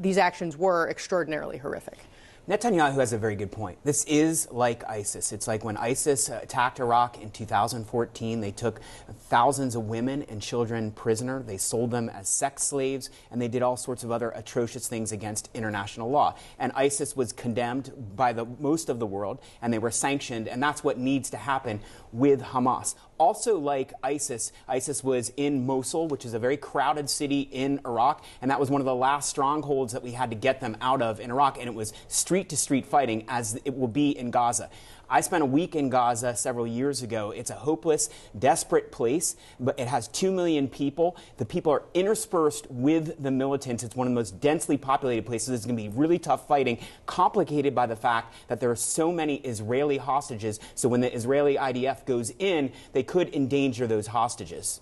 these actions were extraordinarily horrific. Netanyahu has a very good point. This is like ISIS. It's like when ISIS attacked Iraq in 2014, they took thousands of women and children prisoner. They sold them as sex slaves, and they did all sorts of other atrocious things against international law. And ISIS was condemned by the most of the world, and they were sanctioned, and that's what needs to happen with Hamas. Also, like ISIS, ISIS was in Mosul, which is a very crowded city in Iraq, and that was one of the last strongholds that we had to get them out of in Iraq, and it was street to street fighting as it will be in Gaza. I spent a week in Gaza several years ago. It's a hopeless, desperate place, but it has 2 million people. The people are interspersed with the militants. It's one of the most densely populated places. It's going to be really tough fighting, complicated by the fact that there are so many Israeli hostages. So when the Israeli IDF goes in, they could endanger those hostages.